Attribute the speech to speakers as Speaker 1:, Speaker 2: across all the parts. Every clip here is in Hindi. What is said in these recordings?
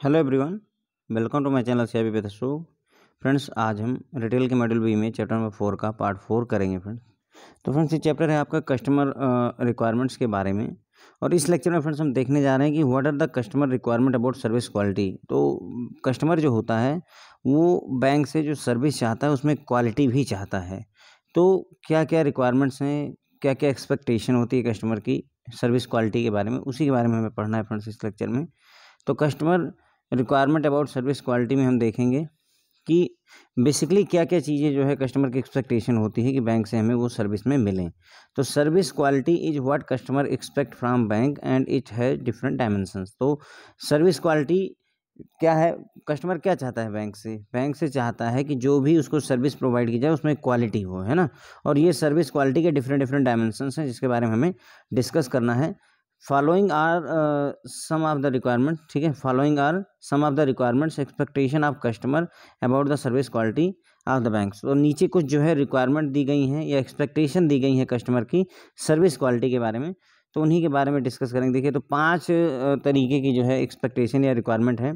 Speaker 1: Hello everyone, welcome to my channel C I show friends, आज हम रिटेल के मॉड्यूल बी में चैप्टर नंबर फोर का पार्ट फोर करेंगे फ्रेंड्स। तो फ्रेंड्स, ये चैप्टर है आपका कस्टमर रिक्वायरमेंट्स के बारे में। और इस लेक्चर में फ्रेंड्स हम देखने जा रहे हैं कि what are the customer requirement about service quality तो कस्टमर जो होता है, वो बैंक से जो सर्विस चाहता है, उसमें क्वालिटी भी चाहता है। तो क्या क्या रिक्वायरमेंट्स हैं क्या क्या एक्सपेक्टेशन होती है कस्टमर की सर्विस क्वालिटी के बारे में, उसी के बारे में हमें पढ़ना है फ्रेंड्स इस लेक्चर में। तो customer requirement about service quality में हम देखेंगे कि बेसिकली क्या क्या चीज़ें जो है कस्टमर की एक्सपेक्टेशन होती है कि बैंक से हमें वो सर्विस में मिलें। तो service quality is what customer expect from bank and it है डिफरेंट डायमेंशंस तो सर्विस क्वालिटी क्या है? कस्टमर क्या चाहता है बैंक से? बैंक से चाहता है कि जो भी उसको सर्विस प्रोवाइड की जाए, उसमें क्वालिटी हो, है ना? और ये सर्विस क्वालिटी के डिफरेंट डिफरेंट डायमेंशंस हैं जिसके बारे में हमें डिस्कस करना है। Following are some of the requirement ठीक है? Following are some of the requirements expectation of customer about the service quality of the bank तो नीचे कुछ जो है रिक्वायरमेंट दी गई हैं या एक्सपेक्टेशन दी गई हैं कस्टमर की सर्विस क्वालिटी के बारे में तो उन्हीं के बारे में डिस्कस करेंगे। देखिए तो पाँच तरीके की जो है एक्सपेक्टेशन या रिक्वायरमेंट है।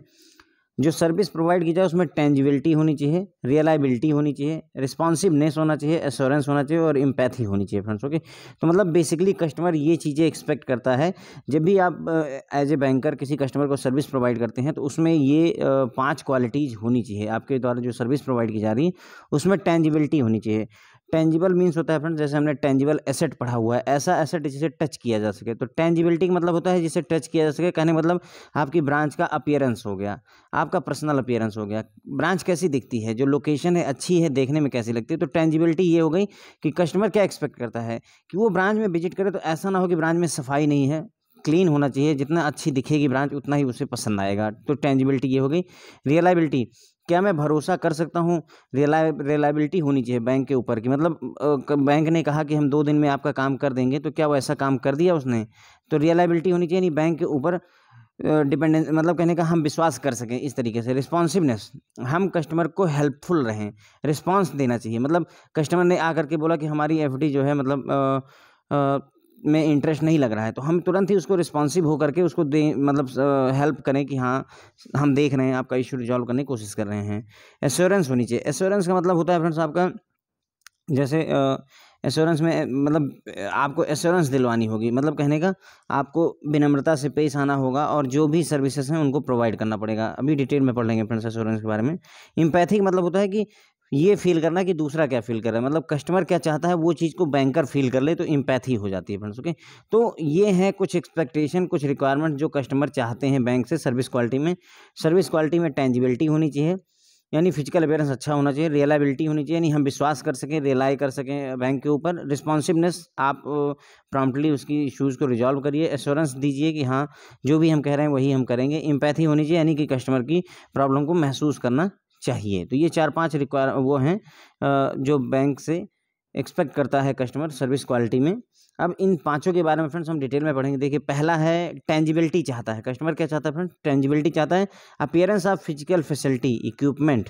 Speaker 1: जो सर्विस प्रोवाइड की जाए, उसमें टेंजिबिलिटी होनी चाहिए रियलाइबिलिटी होनी चाहिए रिस्पॉन्सिवनेस होना चाहिए एश्योरेंस होना चाहिए और इम्पैथी होनी चाहिए फ्रेंड्स ओके तो मतलब बेसिकली कस्टमर ये चीज़ें एक्सपेक्ट करता है, जब भी आप एज ए बैंकर किसी कस्टमर को सर्विस प्रोवाइड करते हैं तो उसमें ये पाँच क्वालिटीज़ होनी चाहिए, आपके द्वारा जो सर्विस प्रोवाइड की जा रही है, उसमें टेंजिबिलिटी होनी चाहिए। टेंजिबल मीन्स होता है फ्रेंड्स जैसे हमने टेंजिबल एसेट पढ़ा हुआ है, ऐसा एसेट जिसे टच किया जा सके। तो टेंजिबिलिटी का मतलब होता है जिसे टच किया जा सके, कहने मतलब आपकी ब्रांच का अपियरेंस हो गया, आपका पर्सनल अपियरेंस हो गया। ब्रांच कैसी दिखती है, जो लोकेशन है, अच्छी है, देखने में कैसी लगती है? तो टेंजिबिलिटी ये हो गई कि कस्टमर क्या एक्सपेक्ट करता है, कि वो ब्रांच में विज़िट करे तो ऐसा ना हो कि ब्रांच में सफ़ाई नहीं है क्लीन होना चाहिए, जितना अच्छी दिखेगी ब्रांच उतना ही उसे पसंद आएगा। तो टेंजिबिलिटी ये हो गई। रियलाइबिलिटी क्या मैं भरोसा कर सकता हूँ? रिलाई रिलायबिलिटी होनी चाहिए बैंक के ऊपर की। मतलब बैंक ने कहा कि हम दो दिन में आपका काम कर देंगे तो क्या वो ऐसा काम कर दिया उसने? तो रियलाइबिलिटी होनी चाहिए नहीं बैंक के ऊपर डिपेंडेंस मतलब कहने का हम विश्वास कर सकें इस तरीके से। रिस्पॉन्सिवनेस हम कस्टमर को हेल्पफुल रहें रिस्पॉन्स देना चाहिए। मतलब कस्टमर ने आकर के बोला कि हमारी एफडी जो है मतलब आ, आ, में इंटरेस्ट नहीं लग रहा है तो हम तुरंत ही उसको रिस्पॉन्सिव होकर के उसको दे मतलब हेल्प करें कि हाँ हम देख रहे हैं, आपका इशू रिजॉल्व करने की कोशिश कर रहे हैं। एश्योरेंस होनी चाहिए। एश्योरेंस का मतलब होता है फ्रेंड्स आपका, जैसे एश्योरेंस में मतलब आपको एश्योरेंस दिलवानी होगी। मतलब कहने का, आपको विनम्रता से पेश आना होगा और जो भी सर्विसेज़ हैं उनको प्रोवाइड करना पड़ेगा। अभी डिटेल में पढ़ लेंगे फ्रेंड्स एश्योरेंस के बारे में। इम्पैथिक मतलब होता है कि ये फील करना कि दूसरा क्या फील कर रहा है? मतलब कस्टमर क्या चाहता है, वो चीज़ को बैंकर फील कर ले तो इम्पैथी हो जाती है फ्रेंड्स ओके तो ये है कुछ एक्सपेक्टेशन कुछ रिक्वायरमेंट जो कस्टमर चाहते हैं बैंक से सर्विस क्वालिटी में। सर्विस क्वालिटी में टेंजिबिलिटी होनी चाहिए, यानी फ़िज़िकल अपेयरेंस अच्छा होना चाहिए रियलाइबिलिटी होनी चाहिए, यानी हम विश्वास कर सकें रिलाई कर सकें बैंक के ऊपर। रिस्पॉन्सिवनेस आप प्रॉम्प्टली उसकी इशूज़ को रिजॉल्व करिए। एश्योरेंस दीजिए कि हाँ जो भी हम कह रहे हैं वही हम करेंगे। इम्पैथी होनी चाहिए, यानी कि कस्टमर की प्रॉब्लम को महसूस करना। चाहिए। तो ये चार पाँच रिक्वायर वो हैं जो बैंक से एक्सपेक्ट करता है कस्टमर सर्विस क्वालिटी में। अब इन पाँचों के बारे में फ्रेंड्स हम डिटेल में पढ़ेंगे। देखिए, पहला है टेंजिबिलिटी चाहता है। कस्टमर क्या चाहता है फ्रेंड्स? टेंजिबिलिटी चाहता है appearance of physical facility, equipment,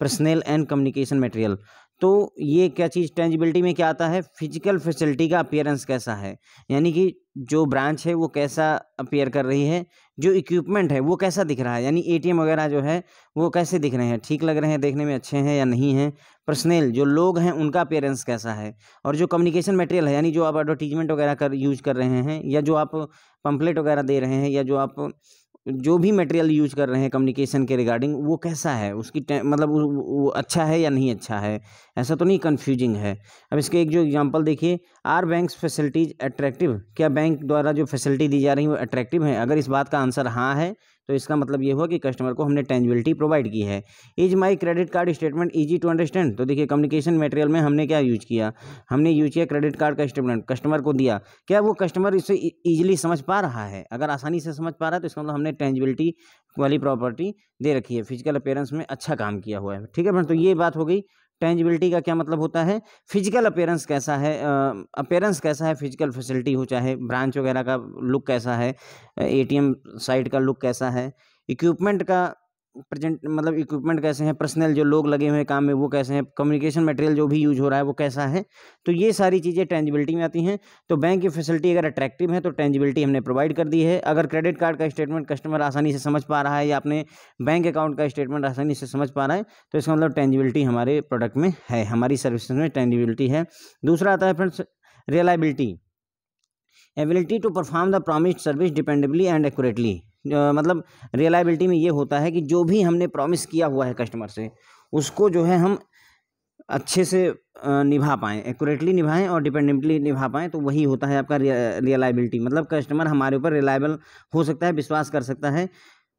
Speaker 1: personnel and communication material. तो ये क्या चीज़ टेंजिबिलिटी में क्या आता है? फ़िज़िकल फैसिलिटी का अपियरेंस कैसा है? यानी कि जो ब्रांच है, वो कैसा अपियर कर रही है? जो इक्विपमेंट है, वो कैसा दिख रहा है? यानी एटीएम वगैरह जो है, वो कैसे दिख रहे हैं? ठीक लग रहे हैं, देखने में अच्छे हैं या नहीं हैं? पर्सनल जो लोग हैं, उनका अपेयरेंस कैसा है? और जो कम्युनिकेशन मटेरियल है, यानी जो आप एडवर्टीजमेंट वगैरह कर यूज़ कर रहे हैं, या जो आप पम्पलेट वगैरह दे रहे हैं, या जो आप जो भी मटेरियल यूज़ कर रहे हैं कम्युनिकेशन के रिगार्डिंग वो कैसा है? उसकी मतलब वो अच्छा है या नहीं अच्छा है? ऐसा तो नहीं कंफ्यूजिंग है। अब इसके एक जो एग्जांपल देखिए आर बैंक्स फैसिलिटीज़ अट्रैक्टिव क्या बैंक द्वारा जो फैसिलिटी दी जा रही है वो अट्रैक्टिव है? अगर इस बात का आंसर हाँ है तो इसका मतलब ये हुआ कि कस्टमर को हमने टेंजिबिलिटी प्रोवाइड की है। Is my credit card statement easy to understand तो देखिए कम्युनिकेशन मटेरियल में हमने क्या यूज़ किया? हमने यूज़ किया क्रेडिट कार्ड का स्टेटमेंट कस्टमर को दिया। क्या वो कस्टमर इसे ईजिली समझ पा रहा है? अगर आसानी से समझ पा रहा है तो इसका मतलब हमने टेंजिबिलिटी वाली प्रॉपर्टी दे रखी है। फ़िज़िकल अपेयरेंस में अच्छा काम किया हुआ है। ठीक है फ्रेंड तो ये बात हो गई। टेंजिबिलिटी का क्या मतलब होता है? फ़िज़िकल अपेयरेंस कैसा है? अपेयरेंस कैसा है? फ़िज़िकल फैसिलिटी हो, चाहे ब्रांच वगैरह का लुक कैसा है? एटीएम साइट का लुक कैसा है? इक्विपमेंट का प्रेजेंट मतलब इक्विपमेंट कैसे हैं पर्सनल जो लोग लगे हुए काम में, वो कैसे हैं कम्युनिकेशन मटेरियल जो भी यूज़ हो रहा है, वो कैसा है तो ये सारी चीज़ें टेंजिबिलिटी में आती हैं। तो बैंक की फैसिलिटी अगर अट्रैक्टिव है तो टेंजिबिलिटी हमने प्रोवाइड कर दी है। अगर क्रेडिट कार्ड का स्टेटमेंट कस्टमर आसानी से समझ पा रहा है, या अपने बैंक अकाउंट का स्टेटमेंट आसानी से समझ पा रहा है तो इसका मतलब टेंजिबिलिटी हमारे प्रोडक्ट में है, हमारी सर्विस में टेंजिबिलिटी है। दूसरा आता है friends reliability ability to perform the promised service dependably and accurately मतलब रियलाइबिलिटी में ये होता है कि जो भी हमने प्रॉमिस किया हुआ है कस्टमर से, उसको जो है हम अच्छे से निभा पाएँ एक्यूरेटली निभाएँ और डिपेंडेंटली निभा पाएँ तो वही होता है आपका रियलाइबिलिटी मतलब कस्टमर हमारे ऊपर रिलायबल हो सकता है, विश्वास कर सकता है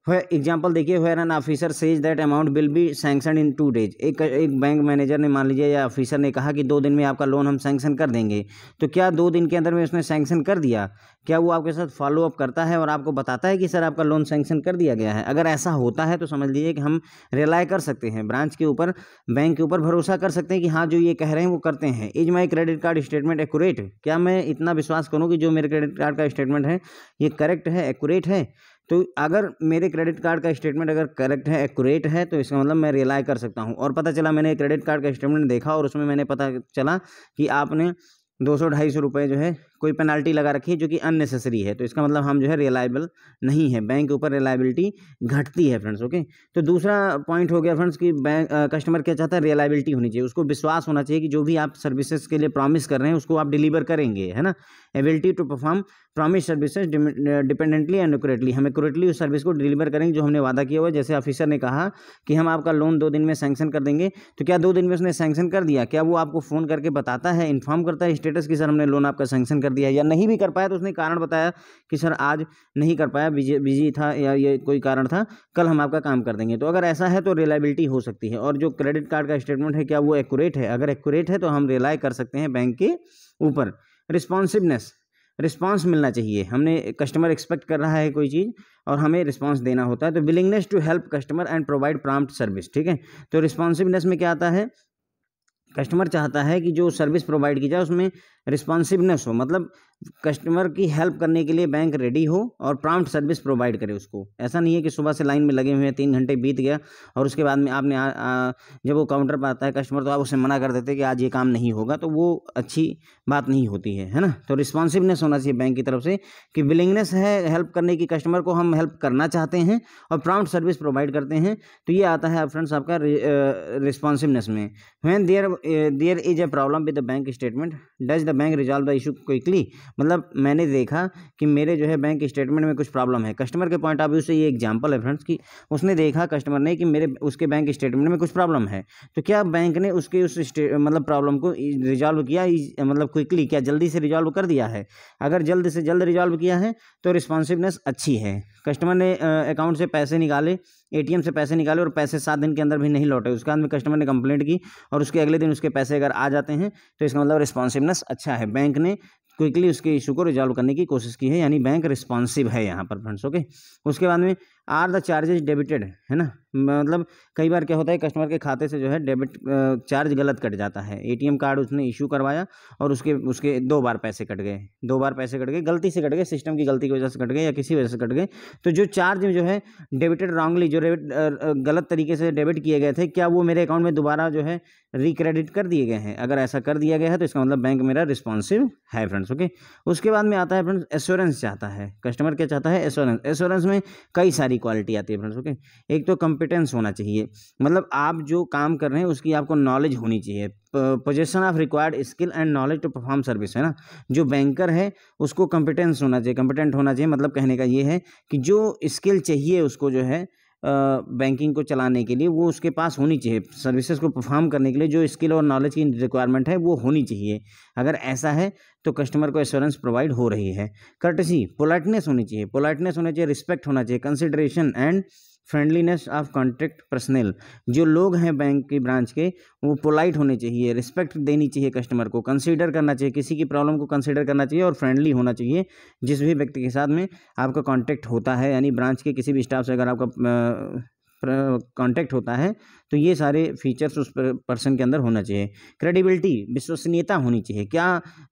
Speaker 1: एग्ज़ाम्पल देखिए where an officer says that amount will be sanction in two days एक एक बैंक मैनेजर ने मान लीजिए या ऑफिसर ने कहा कि दो दिन में आपका लोन हम सैंक्शन कर देंगे। तो क्या दो दिन के अंदर में उसने सैंक्शन कर दिया? क्या वो आपके साथ फॉलो अप करता है और आपको बताता है कि सर आपका लोन सैंक्शन कर दिया गया है? अगर ऐसा होता है तो समझ लीजिए कि हम रिलाय कर सकते हैं। ब्रांच के ऊपर बैंक के ऊपर भरोसा कर सकते हैं कि हाँ जो ये कह रहे हैं वो करते हैं। Is my credit card statement accurate क्या मैं इतना विश्वास करूँ कि जो मेरे क्रेडिट कार्ड का स्टेटमेंट है, ये करेक्ट है एक्यूरेट है? तो अगर मेरे क्रेडिट कार्ड का स्टेटमेंट अगर करेक्ट है एक्यूरेट है तो इसका मतलब मैं रिलाई कर सकता हूँ। और पता चला मैंने क्रेडिट कार्ड का स्टेटमेंट देखा और उसमें मैंने पता चला कि आपने दो सौ ढाई सौ रुपये जो है कोई पेनाल्टी लगा रखी है जो कि अननेसेसरी है तो इसका मतलब हम जो है रिलायबल नहीं है। बैंक के ऊपर रिलायबिलिटी घटती है फ्रेंड्स, ओके? तो दूसरा पॉइंट हो गया फ्रेंड्स कि बैंक कस्टमर क्या चाहता है? रिलायबिलिटी होनी चाहिए। उसको विश्वास होना चाहिए कि जो भी आप सर्विसेज़ के लिए प्रॉमिस कर रहे हैं, उसको आप डिलीवर करेंगे, है ना? Ability to perform promise services dependently and accurately. हम एक्यूरेटली उस सर्विस को डिलीवर करेंगे, जो हमने वादा किया हुआ जैसे ऑफिसर ने कहा कि हम आपका लोन दो दिन में सैंक्शन कर देंगे तो क्या दो दिन में उसने सैंक्शन कर दिया? क्या वो आपको फ़ोन करके बताता है, इन्फॉर्म करता है स्टेटस कि सर हमने लोन आपका सैंक्शन कर दिया या नहीं भी कर पाया तो उसने कारण बताया कि, सर, आज नहीं कर पाया, बिज़ी बिज़ी था या ये कोई कारण था, कल हम आपका काम कर देंगे। तो अगर ऐसा है तो रिलायबिलिटी हो सकती है और जो क्रेडिट कार्ड का स्टेटमेंट है, क्या वो एक्यूरेट है? अगर एक्यूरेट है तो हम रिलाई कर सकते हैं बैंक के ऊपर। रिस्पॉन्सिवनेस रिस्पांस मिलना चाहिए। हमने कस्टमर एक्सपेक्ट कर रहा है कोई चीज़ और हमें रिस्पांस देना होता है तो willingness to help customer and provide prompt service ठीक है? तो रिस्पॉन्सिवनेस में क्या आता है? कस्टमर चाहता है कि जो सर्विस प्रोवाइड की जाए, उसमें रिस्पॉन्सिवनेस हो। मतलब कस्टमर की हेल्प करने के लिए बैंक रेडी हो और प्रॉम्प्ट सर्विस प्रोवाइड करे उसको। ऐसा नहीं है कि सुबह से लाइन में लगे हुए हैं तीन घंटे बीत गया और उसके बाद में आपने आ, आ, जब वो काउंटर पर आता है कस्टमर तो आप उसे मना कर देते कि आज ये काम नहीं होगा तो वो अच्छी बात नहीं होती है है ना? तो रिस्पॉन्सिवनेस होना चाहिए बैंक की तरफ़ से कि विलिंगनेस है हेल्प करने की कस्टमर को हम हेल्प करना चाहते हैं और प्रॉम्प्ट सर्विस प्रोवाइड करते हैं तो ये आता है फ्रेंड्स आपका रिस्पॉन्सिवनेस में। When there there is a problem with the bank statement does the bank resolve the issue quickly. मतलब मैंने देखा कि मेरे जो है बैंक स्टेटमेंट में कुछ प्रॉब्लम है। कस्टमर के पॉइंट ऑफ़ व्यू से ये एग्ज़ाम्पल है फ्रेंड्स कि। उसने देखा कस्टमर ने कि मेरे उसके बैंक स्टेटमेंट में कुछ प्रॉब्लम है। तो क्या बैंक ने उसके उस मतलब प्रॉब्लम को रिजॉल्व किया? मतलब क्विकली क्या जल्दी से रिजॉल्व कर दिया है? अगर जल्द से जल्द रिजॉल्व किया है तो रिस्पॉन्सिवनेस अच्छी है। कस्टमर ने अकाउंट से पैसे निकाले एटीएम से पैसे निकाले और पैसे सात दिन के अंदर भी नहीं लौटे। उसके बाद में कस्टमर ने कंप्लेंट की और उसके अगले दिन उसके पैसे अगर आ जाते हैं तो इसका मतलब रिस्पॉन्सिवनेस अच्छा है। बैंक ने क्विकली उसके इशू को रिजॉल्व करने की कोशिश की है, यानी बैंक रिस्पॉन्सिव है यहाँ पर फ्रेंड्स, ओके? उसके बाद में आर द चार्जेज डेबिटेड, है ना? मतलब कई बार क्या होता है, कस्टमर के खाते से जो है डेबिट चार्ज गलत कट जाता है। एटीएम कार्ड उसने इशू करवाया और उसके उसके दो बार पैसे कट गए। दो बार पैसे कट गए, गलती से कट गए, सिस्टम की गलती की वजह से कट गए या किसी वजह से कट गए। तो जो चार्ज जो है डेबिटेड रॉन्गली, जो डेबिट गलत तरीके से डेबिट किए गए थे, क्या वो मेरे अकाउंट में दोबारा जो है रिक्रेडिट कर दिए गए हैं? अगर ऐसा कर दिया गया है तो इसका मतलब बैंक मेरा रिस्पॉन्सिव है फ्रेंड्स ओके उसके बाद में आता है फ्रेंड्स एश्योरेंस चाहता है। कस्टमर क्या चाहता है? एश्योरेंस एश्योरेंस में कई सारी क्वालिटी आती है फ्रेंड्स ओके एक तो कंपिटेंस होना चाहिए। मतलब आप जो काम कर रहे हैं, उसकी आपको नॉलेज होनी चाहिए। Possession of required skill and knowledge to perform service है ना? जो बैंकर है, उसको कंपिटेंस होना चाहिए। कंपिटेंट होना चाहिए मतलब कहने का ये है कि जो स्किल चाहिए उसको जो है बैंकिंग को चलाने के लिए, वो उसके पास होनी चाहिए। सर्विसेज़ को परफॉर्म करने के लिए जो स्किल और नॉलेज की रिक्वायरमेंट है, वो होनी चाहिए। अगर ऐसा है तो कस्टमर को एश्योरेंस प्रोवाइड हो रही है। कर्टसी पोलाइटनेस होनी चाहिए। पोलाइटनेस होना चाहिए रिस्पेक्ट होना चाहिए। Consideration and friendliness of contract personal जो लोग हैं बैंक की ब्रांच के, वो पोलाइट होने चाहिए रिस्पेक्ट देनी चाहिए कस्टमर को कंसीडर करना चाहिए, किसी की प्रॉब्लम को कंसीडर करना चाहिए और फ्रेंडली होना चाहिए। जिस भी व्यक्ति के साथ में आपका कॉन्टैक्ट होता है, यानी ब्रांच के किसी भी स्टाफ से अगर आपका कॉन्टैक्ट होता है तो ये सारे फीचर्स उस पर्सन के अंदर होना चाहिए। क्रेडिबिलिटी विश्वसनीयता होनी चाहिए। क्या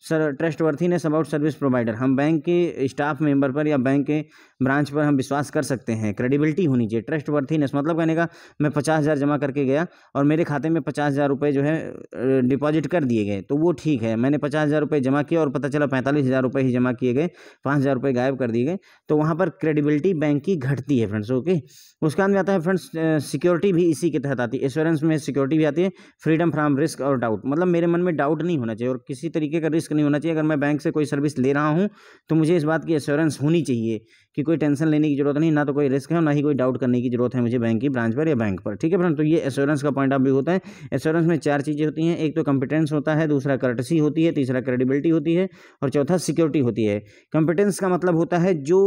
Speaker 1: sir trustworthiness about service provider हम बैंक के स्टाफ मेंबर पर या बैंक के ब्रांच पर हम विश्वास कर सकते हैं। क्रेडिबिलिटी होनी चाहिए। ट्रस्ट वर्थीनेस मतलब कहने का, मैं पचास हज़ार जमा करके गया और मेरे खाते में पचास हज़ार रुपये जो है डिपॉजिट कर दिए गए। तो वो ठीक है। मैंने पचास हज़ार रुपये जमा किया और पता चला पैंतालीस हज़ार रुपये ही जमा किए गए। पाँच हज़ार रुपये गायब कर दिए गए। तो वहाँ पर क्रेडिबिलिटी बैंक की घटती है फ्रेंड्स ओके उसके बाद में आता है फ्रेंड्स सिक्योरिटी भी इसी के तहत आती है। एश्योरेंस में सिक्योरिटी भी आती है फ्रीडम फ्राम रिस्क और डाउट मतलब मेरे मन में डाउट नहीं होना चाहिए और किसी तरीके का रिस्क नहीं होना चाहिए। अगर मैं बैंक से कोई सर्विस ले रहा हूँ तो मुझे इस बात की एश्योरेंस होनी चाहिए कि कोई टेंशन लेने की ज़रूरत नहीं, ना तो कोई रिस्क है ना ही कोई डाउट करने की ज़रूरत है मुझे बैंक की ब्रांच पर या बैंक पर। ठीक है फ्रेंड तो ये एश्योरेंस का पॉइंट ऑफ़ व्यू होता है। एश्योरेंस में चार चीज़ें होती हैं। एक तो कंपिटेंस होता है, दूसरा कर्टसी होती है, तीसरा क्रेडिबिलिटी होती है और चौथा सिक्योरिटी होती है। कंपिटेंस का मतलब होता है जो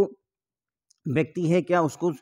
Speaker 1: व्यक्ति है, क्या उसको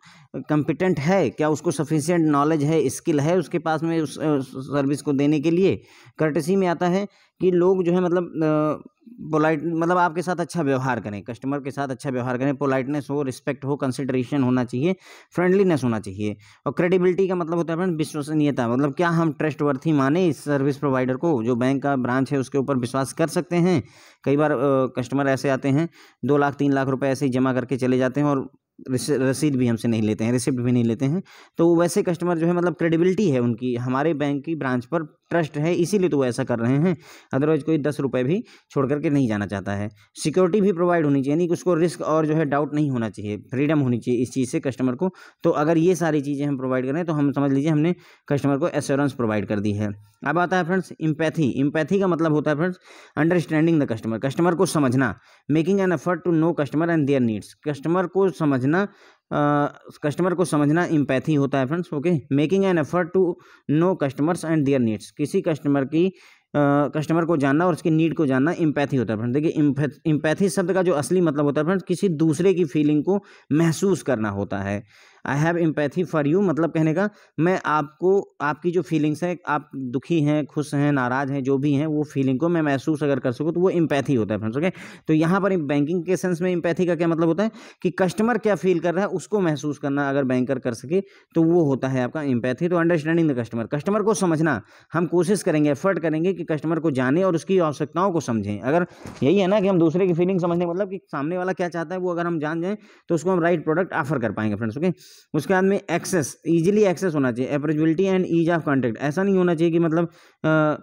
Speaker 1: कंपिटेंट है, क्या उसको सफिशिएंट नॉलेज है स्किल है उसके पास में उस सर्विस को देने के लिए? कर्टसी में आता है कि लोग जो है मतलब पोलाइट मतलब आपके साथ अच्छा व्यवहार करें कस्टमर के साथ अच्छा व्यवहार करें पोलाइटनेस हो रिस्पेक्ट हो कंसिडरेशन होना चाहिए फ्रेंडलीनेस होना चाहिए। और क्रेडिबिलिटी का मतलब होता है फ्रेंड विश्वसनीयता मतलब क्या हम ट्रस्ट वर्थी माने इस सर्विस प्रोवाइडर को? जो बैंक का ब्रांच है, उसके ऊपर विश्वास कर सकते हैं? कई बार कस्टमर ऐसे आते हैं, दो लाख, तीन लाख रुपये ऐसे ही जमा करके चले जाते हैं और रसीद भी हमसे नहीं लेते हैं रिसिप्ट भी नहीं लेते हैं। तो वैसे कस्टमर जो है मतलब क्रेडिबिलिटी है उनकी। हमारे बैंक की ब्रांच पर ट्रस्ट है, इसीलिए तो वो ऐसा कर रहे हैं। अदरवाइज़ कोई दस रुपये भी छोड़ करके नहीं जाना चाहता है। सिक्योरिटी भी प्रोवाइड होनी चाहिए, यानी कि उसको रिस्क और जो है डाउट नहीं होना चाहिए, फ्रीडम होनी चाहिए इस चीज़ से कस्टमर को। तो अगर ये सारी चीज़ें हम प्रोवाइड करें तो हम समझ लीजिए हमने कस्टमर को एश्योरेंस प्रोवाइड कर दी है। अब आता है फ्रेंड्स इम्पैथी इम्पैथी का मतलब होता है friends, understanding the customer. Customer को समझना। Making an effort to know customer and their needs. Customer को समझना कस्टमर को समझना इम्पैथी होता है friends okay making an effort to know customers and their needs किसी कस्टमर की कस्टमर को जानना और उसकी नीड को जानना इम्पैथी होता है फ्रेंड्स देखिए इम्पैथी शब्द का जो असली मतलब होता है फ्रेंड्स किसी दूसरे की फीलिंग को महसूस करना होता है। I have empathy for you मतलब कहने का, मैं आपको, आपकी जो फीलिंग्स हैं, आप दुखी हैं, खुश हैं, नाराज़ हैं, जो भी हैं, वो फीलिंग को मैं महसूस अगर कर सकूँ तो वो इम्पैथी होता है फ्रेंड्स ओके तो यहाँ पर बैंकिंग के सेंस में इम्पैथी का क्या मतलब होता है? कि कस्टमर क्या फील कर रहा है, उसको महसूस करना अगर बैंकर कर सके तो वो होता है आपका इम्पैथी तो अंडरस्टैंडिंग द कस्टमर कस्टमर को समझना, हम कोशिश करेंगे एफर्ट करेंगे कि कस्टमर को जाने और उसकी आवश्यकताओं को समझें। अगर यही है ना कि हम दूसरे की फीलिंग समझने मतलब कि सामने वाला क्या चाहता है, वो अगर हम जान जाएँ तो उसको हम राइट प्रोडक्ट ऑफ़र कर पाएँगे फ्रेंड्स ओके उसके बाद में एक्सेस इजीली एक्सेस होना चाहिए। Approachability and ease of contact ऐसा नहीं होना चाहिए कि मतलब आ,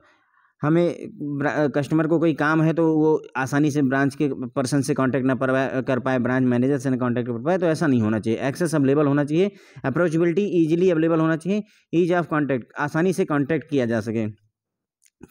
Speaker 1: हमें कस्टमर को कोई काम है तो वो आसानी से ब्रांच के पर्सन से कांटेक्ट ना कर पाए ब्रांच मैनेजर से ना कांटेक्ट कर पाए तो ऐसा नहीं होना चाहिए। एक्सेस अवेलेबल होना चाहिए। अप्रोचबिलिटी ईजिली अवेलेबल होना चाहिए। ईज ऑफ़ कॉन्टैक्ट आसानी से कॉन्टैक्ट किया जा सके।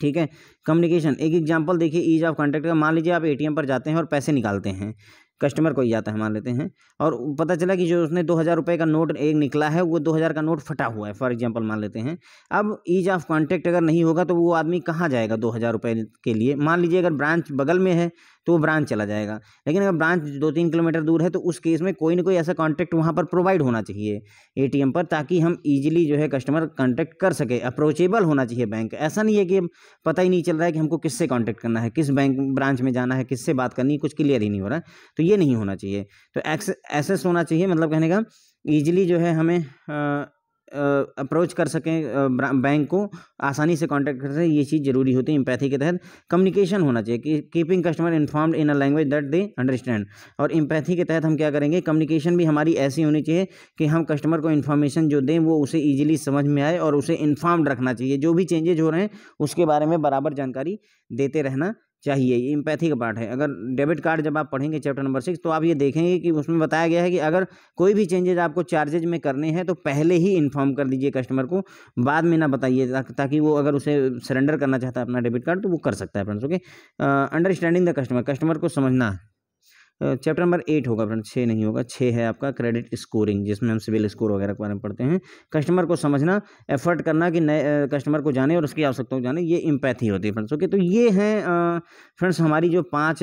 Speaker 1: ठीक है? कम्युनिकेशन एक एग्जांपल देखिए ईज ऑफ़ कॉन्टैक्ट का। मान लीजिए आप एटीएम पर जाते हैं और पैसे निकालते हैं। कस्टमर को ही आता है, मान लेते हैं। और पता चला कि जो उसने दो हज़ार रुपये का नोट एक निकला है, वो दो हज़ार का नोट फटा हुआ है, फॉर एग्जांपल मान लेते हैं। अब ईज ऑफ़ कॉन्टैक्ट अगर नहीं होगा तो वो आदमी कहाँ जाएगा दो हज़ार रुपये के लिए? मान लीजिए अगर ब्रांच बगल में है तो वो ब्रांच चला जाएगा। लेकिन अगर ब्रांच दो तीन किलोमीटर दूर है तो उस केस में कोई ना कोई ऐसा कॉन्टैक्ट वहाँ पर प्रोवाइड होना चाहिए एटीएम पर, ताकि हम ईजिली जो है कस्टमर कॉन्टैक्ट कर सके। अप्रोचेबल होना चाहिए बैंक ऐसा नहीं है कि पता ही नहीं चल रहा है कि हमको किससे कॉन्टैक्ट करना है, किस बैंक ब्रांच में जाना है, किससे बात करनी है, कुछ क्लियर ही नहीं हो रहा तो ये नहीं होना चाहिए। तो एक्सेस होना चाहिए मतलब कहने का ईजिली जो है हमें अप्रोच कर सकें बैंक को, आसानी से कांटेक्ट कर सकें, ये चीज़ ज़रूरी होती है इम्पैथी के तहत। कम्युनिकेशन होना चाहिए, कि keeping customer informed in a language that they understand और इम्पैथी के तहत हम क्या करेंगे कम्युनिकेशन भी हमारी ऐसी होनी चाहिए, कि हम कस्टमर को इन्फॉर्मेशन जो दें, वो उसे ईजिली समझ में आए और उसे इन्फॉर्म्ड रखना चाहिए। जो भी चेंजेज हो रहे हैं, उसके बारे में बराबर जानकारी देते रहना चाहिए, ये इम्पैथी का पार्ट है। अगर डेबिट कार्ड जब आप पढ़ेंगे चैप्टर नंबर सिक्स तो आप ये देखेंगे कि उसमें बताया गया है कि अगर कोई भी चेंजेज आपको चार्जेज में करने हैं तो पहले ही इन्फॉर्म कर दीजिए कस्टमर को, बाद में ना बताइए, ताकि वो अगर उसे सरेंडर करना चाहता है अपना डेबिट कार्ड तो वो कर सकता है friends okay understanding the customer customer को समझना। चैप्टर नंबर एट होगा फ्रेंड छः नहीं होगा छः है आपका क्रेडिट स्कोरिंग जिसमें हम सिविल स्कोर वगैरह के बारे में पढ़ते हैं। कस्टमर को समझना एफर्ट करना कि नए कस्टमर को जाने और उसकी आवश्यकताओं को जाने, ये इम्पैथी होती है फ्रेंड्स। ओके तो ये हैं फ्रेंड्स हमारी जो पाँच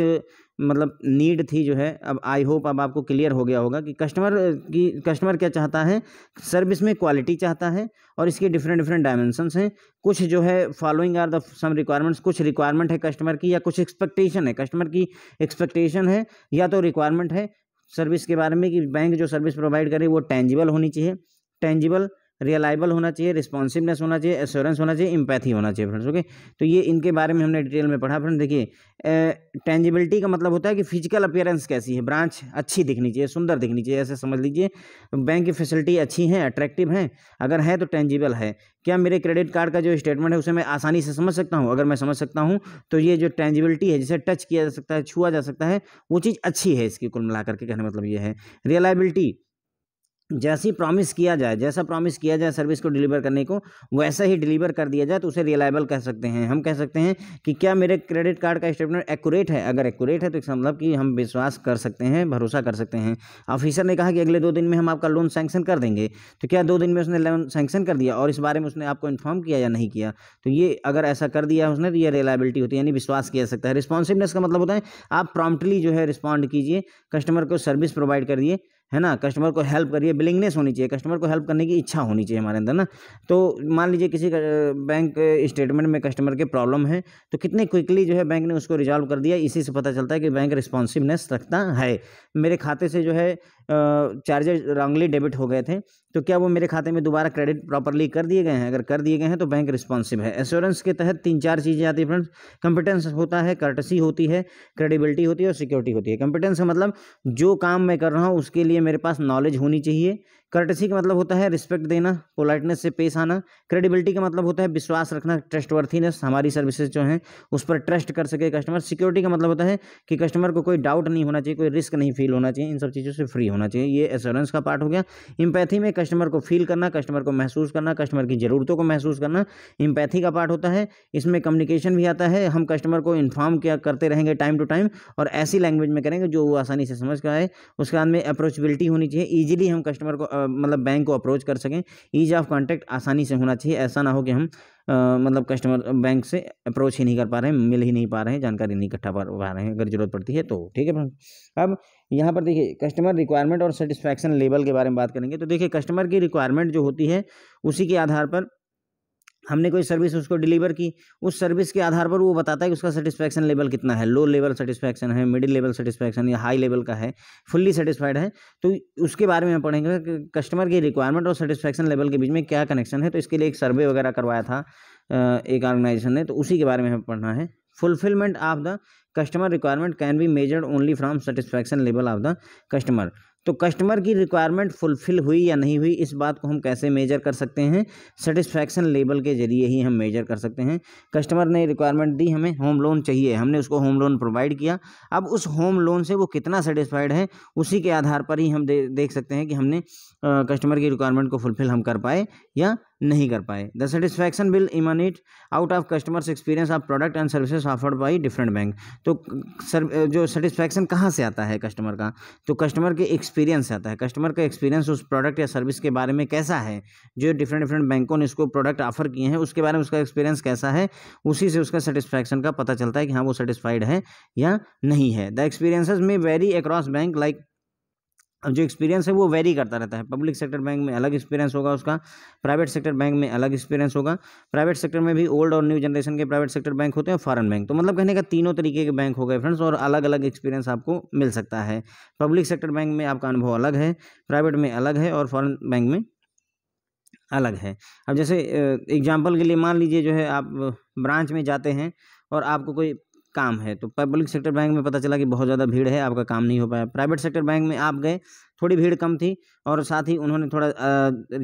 Speaker 1: मतलब नीड थी जो है, अब आई होप अब आपको क्लियर हो गया होगा कि कस्टमर की कस्टमर क्या चाहता है? सर्विस में क्वालिटी चाहता है और इसके डिफरेंट डिफरेंट डायमेंशंस हैं। कुछ जो है following are the some requirements कुछ रिक्वायरमेंट है कस्टमर की या कुछ एक्सपेक्टेशन है। कस्टमर की एक्सपेक्टेशन है या तो रिक्वायरमेंट है। सर्विस के बारे में कि बैंक जो सर्विस प्रोवाइड करे वो टेंजिबल होनी चाहिए। टेंजिबल रियलाइबल होना चाहिए, रिस्पॉन्सिवनेस होना चाहिए, एश्योरेंस होना चाहिए इम्पैथी होना चाहिए फ्रेंड्स, ओके? तो ये इनके बारे में हमने डिटेल में पढ़ा फ्रेंड्स देखिए टेंजिबिलिटी का मतलब होता है कि फ़िज़िकल अपियरेंस कैसी है ब्रांच अच्छी दिखनी चाहिए, सुंदर दिखनी चाहिए, ऐसे समझ लीजिए, बैंक की फैसिलिटी अच्छी है अट्रैक्टिव है, अगर है तो टेंजिबल है। क्या मेरे क्रेडिट कार्ड का जो स्टेटमेंट है उसे मैं आसानी से समझ सकता हूँ? अगर मैं समझ सकता हूँ तो ये जो टेंजिबिलिटी है, जिसे टच किया जा सकता है, छुआ जा सकता है, वो चीज़ अच्छी है इसकी कुल मिलाकर के, कहने मतलब ये है। रियलाइबिलिटी जैसी प्रॉमिस किया जाए, जैसा प्रॉमिस किया जाए सर्विस को डिलीवर करने को, वैसा ही डिलीवर कर दिया जाए तो उसे रिलायबल कह सकते हैं। हम कह सकते हैं कि क्या मेरे क्रेडिट कार्ड का स्टेटमेंट एक्यूरेट है? अगर एक्यूरेट है तो इसका मतलब कि हम विश्वास कर सकते हैं, भरोसा कर सकते हैं। ऑफिसर ने कहा कि अगले दो दिन में हम आपका लोन सैंक्शन कर देंगे। तो क्या दो दिन में उसने लोन सैंक्शन कर दिया और इस बारे में उसने आपको इन्फॉर्म किया या नहीं किया? तो ये अगर ऐसा कर दिया उसने तो ये रिलायबिलिटी होती है, यानी विश्वास किया सकता है। रिस्पॉन्सिवनेस का मतलब होता है, आप प्रॉम्प्टली जो है रिस्पॉन्ड कीजिए कस्टमर को सर्विस प्रोवाइड करिए है ना? कस्टमर को हेल्प करिए, बिलिंगनेस होनी चाहिए। कस्टमर को हेल्प करने की इच्छा होनी चाहिए हमारे अंदर ना। तो मान लीजिए किसी बैंक स्टेटमेंट में कस्टमर के प्रॉब्लम है तो कितने क्विकली जो है बैंक ने उसको रिजॉल्व कर दिया। इसी से पता चलता है कि बैंक रिस्पॉन्सिवनेस रखता है। मेरे खाते से जो है चार्जेज रॉन्गली डेबिट हो गए थे तो क्या वो मेरे खाते में दोबारा क्रेडिट प्रॉपरली कर दिए गए हैं? अगर कर दिए गए हैं तो बैंक रिस्पॉन्सिव है। एश्योरेंस के तहत तीन चार चीज़ें आती है फ्रेंड्स। कंपिटेंस होता है कर्टसी होती है क्रेडिबिलिटी होती है और सिक्योरिटी होती है। कंपिटेंस मतलब जो काम मैं कर रहा हूँ, उसके लिए मेरे पास नॉलेज होनी चाहिए। कर्टसी का मतलब होता है रिस्पेक्ट देना पोलाइटनेस से पेश आना क्रेडिबिलिटी का मतलब होता है विश्वास रखना ट्रस्टवर्थीनेस हमारी सर्विसेज़ जो हैं, उस पर ट्रस्ट कर सके कस्टमर सिक्योरिटी का मतलब होता है कि कस्टमर को कोई डाउट नहीं होना चाहिए, कोई रिस्क नहीं फील होना चाहिए, इन सब चीज़ों से फ्री होना चाहिए, ये एश्योरेंस का पार्ट हो गया। इम्पैथी में कस्टमर को फील करना कस्टमर को महसूस करना कस्टमर की ज़रूरतों को महसूस करना इम्पैथी का पार्ट होता है। इसमें कम्युनिकेशन भी आता है, हम कस्टमर को इन्फॉर्म किया करते रहेंगे टाइम टू टाइम और ऐसी लैंग्वेज में करेंगे जो वो आसानी से समझ का है उसके बाद में अप्रोचबिलिटी होनी चाहिए ईजिली हम कस्टमर को मतलब बैंक को अप्रोच कर सकें। ईज ऑफ़ कॉन्टैक्ट आसानी से होना चाहिए। ऐसा ना हो कि हम आ, मतलब कस्टमर बैंक से अप्रोच ही नहीं कर पा रहे हैं मिल ही नहीं पा रहे हैं जानकारी नहीं इकट्ठा पा रहे हैं अगर ज़रूरत पड़ती है तो। ठीक है अब यहाँ पर देखिए कस्टमर रिक्वायरमेंट और सेटिस्फैक्शन लेवल के बारे में बात करेंगे। तो देखिए कस्टमर की रिक्वायरमेंट जो होती है उसी के आधार पर हमने कोई सर्विस उसको डिलीवर की, उस सर्विस के आधार पर वो बताता है कि उसका सेटिस्फैक्शन लेवल कितना है। लो लेवल सेटिस्फैक्शन है मिडिल लेवल सेटिस्फैक्शन या हाई लेवल का है फुल्ली सेटिस्फाइड है। तो उसके बारे में हम पढ़ेंगे कि कस्टमर की रिक्वायरमेंट और सेटिस्फैक्शन लेवल के बीच में क्या कनेक्शन है। तो इसके लिए एक सर्वे वगैरह करवाया था एक ऑर्गेनाइजेशन ने। तो उसी के बारे में हमें पढ़ना है। Fulfilment of the customer requirement can be measured only from satisfaction level of the customer तो कस्टमर की रिक्वायरमेंट फुलफिल हुई या नहीं हुई इस बात को हम कैसे मेजर कर सकते हैं? सेटिस्फैक्शन लेवल के ज़रिए ही हम मेजर कर सकते हैं। कस्टमर ने रिक्वायरमेंट दी हमें होम लोन चाहिए। हमने उसको होम लोन प्रोवाइड किया। अब उस होम लोन से वो कितना सेटिस्फाइड है उसी के आधार पर ही हम दे, देख सकते हैं कि हमने कस्टमर की रिक्वायरमेंट को फुलफिल हम कर पाए या नहीं कर पाए। The satisfaction will emanate out of customers experience of product and services offered by different bank तो सर, जो सेटिस्फैक्शन कहाँ से आता है कस्टमर का? तो कस्टमर के एक्सपीरियंस से आता है। कस्टमर का एक्सपीरियंस उस प्रोडक्ट या सर्विस के बारे में कैसा है? जो डिफरेंट डिफरेंट बैंकों ने इसको प्रोडक्ट ऑफ़र किए हैं, उसके बारे में उसका एक्सपीरियंस कैसा है? उसी से उसका सेटिस्फैक्शन का पता चलता है कि हाँ वो सेटिस्फाइड है या नहीं है। The experiences may vary across bank like अब जो एक्सपीरियंस है वो वेरी करता रहता है। पब्लिक सेक्टर बैंक में अलग एक्सपीरियंस होगा उसका प्राइवेट सेक्टर बैंक में अलग एक्सपीरियंस होगा। प्राइवेट सेक्टर में भी ओल्ड और न्यू जनरेशन के प्राइवेट सेक्टर बैंक होते हैं फॉरन बैंक तो मतलब कहने का तीनों तरीके के बैंक हो गए फ्रेंड्स और अलग अलग एक्सपीरियंस आपको मिल सकता है। पब्लिक सेक्टर बैंक में आपका अनुभव अलग है प्राइवेट में अलग है और फॉरन बैंक में अलग है। अब जैसे एग्ज़ाम्पल के लिए मान लीजिए जो है आप ब्रांच में जाते हैं और आपको कोई काम है। तो पब्लिक सेक्टर बैंक में पता चला कि बहुत ज़्यादा भीड़ है, आपका काम नहीं हो पाया। प्राइवेट सेक्टर बैंक में आप गए, थोड़ी भीड़ कम थी और साथ ही उन्होंने थोड़ा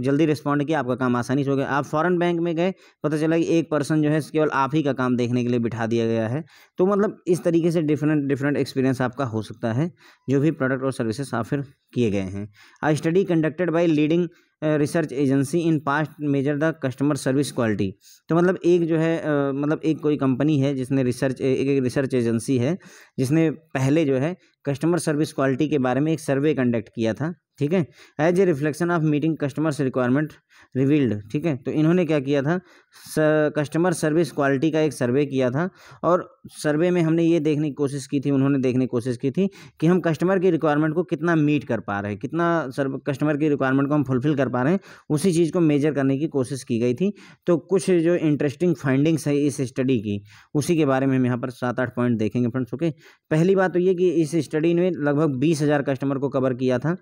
Speaker 1: जल्दी रिस्पॉन्ड किया, आपका काम आसानी से हो गया। आप फॉरेन बैंक में गए, पता चला कि एक पर्सन जो है, केवल आप ही का काम देखने के लिए बिठा दिया गया है। तो मतलब इस तरीके से डिफरेंट डिफरेंट एक्सपीरियंस आपका हो सकता है, जो भी प्रोडक्ट और सर्विसेज़ ऑफ़र किए गए हैं। A study conducted by leading research agency in past measure the customer service quality तो मतलब एक जो है मतलब एक कोई कंपनी है जिसने रिसर्च एक एक रिसर्च एजेंसी है, जिसने पहले जो है कस्टमर सर्विस क्वालिटी के बारे में एक सर्वे कंडक्ट किया था, ठीक है? As a reflection of meeting customers requirement revealed, ठीक है? तो इन्होंने क्या किया था? कस्टमर सर्विस क्वालिटी का एक सर्वे किया था और सर्वे में हमने ये देखने की कोशिश की थी, उन्होंने देखने की कोशिश की थी कि हम कस्टमर की रिक्वायरमेंट को कितना मीट कर पा रहे हैं, कितना सर्व, कस्टमर की रिक्वायरमेंट को हम फुलफिल कर पा रहे हैं, उसी चीज़ को मेजर करने की कोशिश की गई थी। तो कुछ जो इंटरेस्टिंग फाइंडिंग्स है इस स्टडी की, उसी के बारे में हम यहाँ पर सात आठ पॉइंट देखेंगे फ्रेंड्स, ओके? पहली बात तो ये कि इस स्टडी ने लगभग बीस हज़ार कस्टमर को कवर किया था,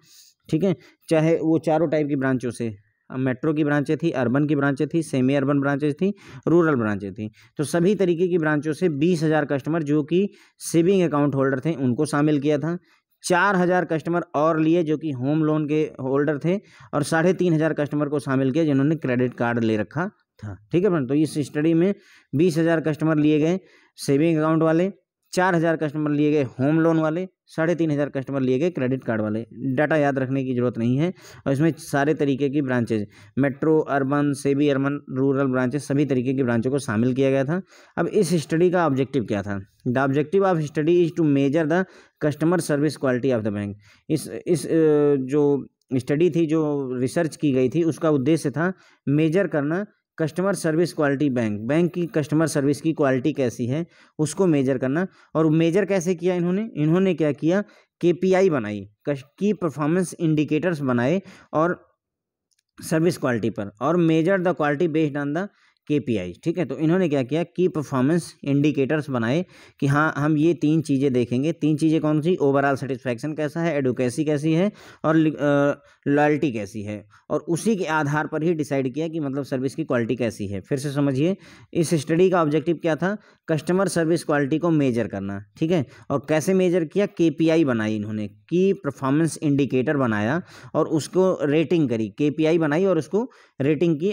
Speaker 1: ठीक है? चाहे वो चारों टाइप की ब्रांचों से मेट्रो की ब्रांचें थी, अर्बन की ब्रांचें थी, सेमी अर्बन ब्रांचेज थी, रूरल ब्रांचें थी। तो सभी तरीके की ब्रांचों से बीस हज़ार कस्टमर जो कि सेविंग अकाउंट होल्डर थे, उनको शामिल किया था। चार हज़ार कस्टमर और लिए जो कि होम लोन के होल्डर थे और साढ़े तीन हज़ार कस्टमर को शामिल किया जिन्होंने क्रेडिट कार्ड ले रखा था। ठीक है फ्रेंड तो इस स्टडी में बीस हज़ार कस्टमर लिए गए सेविंग अकाउंट वाले। चार हज़ार कस्टमर लिए गए होम लोन वाले, साढ़े तीन हज़ार कस्टमर लिए गए क्रेडिट कार्ड वाले। डाटा याद रखने की ज़रूरत नहीं है। और इसमें सारे तरीके की branches metro urban semi urban rural branches सभी तरीके की ब्रांचों को शामिल किया गया था। अब इस स्टडी का ऑब्जेक्टिव क्या था? The objective of study is to measure the customer service quality of the bank इस इस जो स्टडी थी, जो रिसर्च की गई थी, उसका उद्देश्य था मेजर करना customer service quality bank. Bank की कस्टमर सर्विस की क्वालिटी कैसी है, उसको मेजर करना। और मेजर कैसे किया इन्होंने? इन्होंने क्या किया? के बनाई की परफॉर्मेंस इंडिकेटर्स बनाए और सर्विस क्वालिटी पर। और measure the quality based on the के ठीक है? तो इन्होंने क्या किया? की परफॉर्मेंस इंडिकेटर्स बनाए कि हाँ हम ये तीन चीज़ें देखेंगे। तीन चीज़ें कौन सी? ओवरऑल सेटिस्फैक्शन कैसा है? एडुकेसी कैसी है? और लॉयल्टी कैसी है? और उसी के आधार पर ही डिसाइड किया कि मतलब सर्विस की क्वालिटी कैसी है। फिर से समझिए, इस स्टडी का ऑब्जेक्टिव क्या था? कस्टमर सर्विस क्वालिटी को मेजर करना, ठीक है? और कैसे मेजर किया? के बनाई इन्होंने, की परफॉर्मेंस इंडिकेटर बनाया और उसको रेटिंग करी। के बनाई और उसको रेटिंग की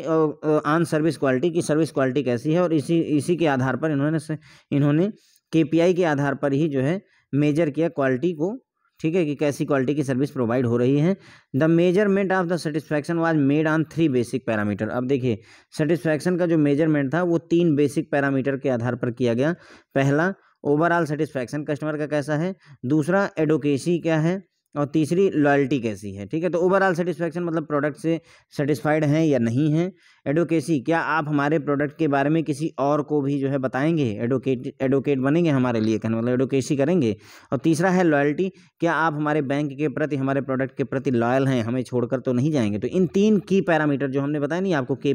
Speaker 1: ऑन सर्विस क्वालिटी की सर्विस क्वालिटी कैसी है? और इसी इसी के आधार पर इन्होंने इन्होंने के के आधार पर ही जो है मेजर किया क्वालिटी को ठीक है कि कैसी क्वालिटी की सर्विस प्रोवाइड हो रही है। The measurement of the satisfaction was made on three basic parameter. अब देखिए, सेटिस्फैक्शन का जो मेज़रमेंट था, वो तीन बेसिक पैरामीटर के आधार पर किया गया। पहला, ओवरऑल सेटिस्फैक्शन कस्टमर का कैसा है? दूसरा, एडोकेसी क्या है? और तीसरी लॉयल्टी कैसी है? ठीक है तो ओवरऑल सेटिस्फैक्शन मतलब प्रोडक्ट से सेटिस्फाइड हैं या नहीं हैं? एडवोकेसी क्या आप हमारे प्रोडक्ट के बारे में किसी और को भी जो है बताएँगे? एडवोकेट एडवोकेट बनेंगे हमारे लिए कहने मतलब एडवोकेसी करेंगे? और तीसरा है लॉयल्टी क्या आप हमारे बैंक के प्रति, हमारे प्रोडक्ट के प्रति लॉयल हैं? हमें छोड़कर तो नहीं जाएँगे। तो इन तीन की पैरामीटर जो हमने बताया नहीं आपको के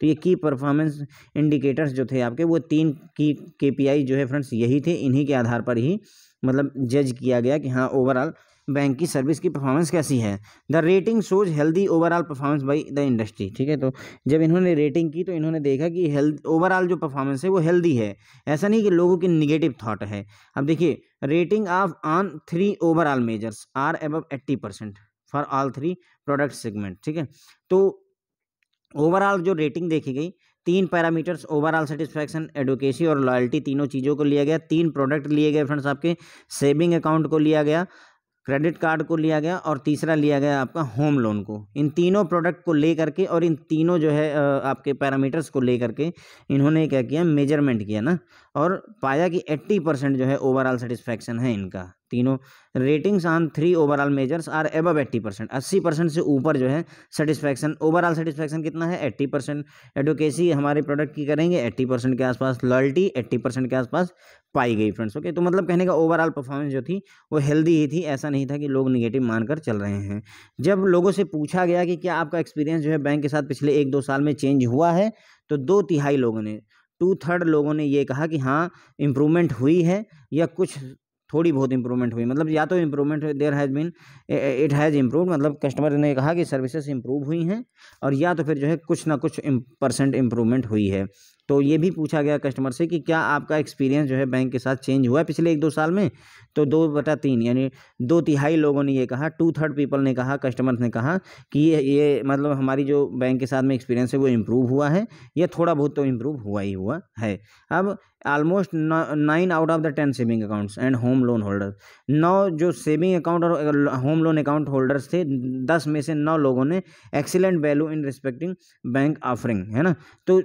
Speaker 1: तो ये की परफॉर्मेंस इंडिकेटर्स जो थे आपके, वो तीन की के जो है फ्रेंड्स यही थे, इन्हीं के आधार पर ही मतलब जज किया गया कि हाँ ओवरऑल बैंक की सर्विस की परफॉर्मेंस कैसी है? The rating shows healthy overall performance by the industry ठीक है तो जब इन्होंने रेटिंग की तो इन्होंने देखा कि हेल्थ ओवरऑल जो परफॉर्मेंस है वो हेल्दी है। ऐसा नहीं कि लोगों की निगेटिव थाट है। अब देखिए rating of on three overall measures are above eighty percent for all three product segment ठीक है तो ओवरऑल जो रेटिंग देखी गई, तीन पैरामीटर्स ओवरऑल सेटिस्फैक्शन एडवोकेसी और लॉयल्टी तीनों चीज़ों को लिया गया, तीन प्रोडक्ट लिए गए फ्रेंड्स आपके सेविंग अकाउंट को लिया गया क्रेडिट कार्ड को लिया गया और तीसरा लिया गया आपका होम लोन को। इन तीनों प्रोडक्ट को लेकर के और इन तीनों जो है आपके पैरामीटर्स को ले करके इन्होंने क्या किया, मेज़रमेंट किया ना। और पाया कि एट्टी परसेंट जो है, ओवरऑल सेटिस्फैक्शन है इनका। तीनों ratings on three overall measures are above eighty percent अस्सी परसेंट से ऊपर जो है सेटिस्फैक्शन ओवरऑल सेटिस्फैक्शन कितना है? एट्टी परसेंट एडवोकेसी हमारे प्रोडक्ट की करेंगे एट्टी परसेंट के आसपास लॉयल्टी एट्टी परसेंट के आसपास पाई गई फ्रेंड्स ओके तो मतलब कहने का ओवरऑल परफॉर्मेंस जो थी, वो हेल्दी ही थी, ऐसा नहीं था कि लोग निगेटिव मानकर चल रहे हैं। जब लोगों से पूछा गया कि क्या आपका एक्सपीरियंस जो है बैंक के साथ पिछले एक दो साल में चेंज हुआ है तो दो तिहाई लोगों ने टू थर्ड लोगों ने ये कहा कि हाँ इम्प्रूवमेंट हुई है या कुछ थोड़ी बहुत इंप्रूवमेंट हुई। मतलब या तो improvement there has been it has improve मतलब कस्टमर ने कहा कि सर्विसेज़ इंप्रूव हुई हैं, और या तो फिर जो है कुछ ना कुछ परसेंट इम्प्रूवमेंट हुई है। तो ये भी पूछा गया कस्टमर से कि क्या आपका एक्सपीरियंस जो है बैंक के साथ चेंज हुआ है पिछले एक दो साल में? तो दो बटा तीन, यानी दो तिहाई लोगों ने ये कहा टू थर्ड पीपल ने कहा कस्टमर्स ने कहा कि ये ये मतलब हमारी जो बैंक के साथ में एक्सपीरियंस है वो इम्प्रूव हुआ है, या थोड़ा बहुत तो इम्प्रूव हुआ ही हुआ है। अब almost nine out of the ten saving accounts and home loan holder नौ जो सेविंग अकाउंट और होम लोन अकाउंट होल्डर्स थे, दस में से नौ लोगों ने excellent value in respecting bank offering है ना? तो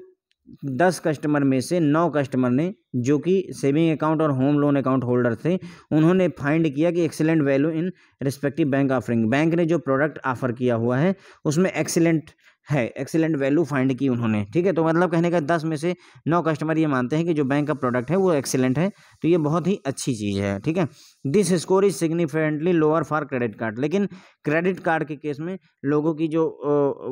Speaker 1: दस कस्टमर में से नौ कस्टमर ने, जो कि सेविंग अकाउंट और होम लोन अकाउंट होल्डर थे, उन्होंने फाइंड किया कि excellent value in respective bank offering. Bank ने जो प्रोडक्ट ऑफ़र किया हुआ है, उसमें एक्सीलेंट है एक्सीलेंट वैल्यू फाइंड की उन्होंने, ठीक है? तो मतलब कहने का दस में से नौ कस्टमर ये मानते हैं कि जो बैंक का प्रोडक्ट है वो एक्सीलेंट है तो ये बहुत ही अच्छी चीज़ है, ठीक है? This score is significantly lower for credit card लेकिन क्रेडिट कार्ड के केस में लोगों की जो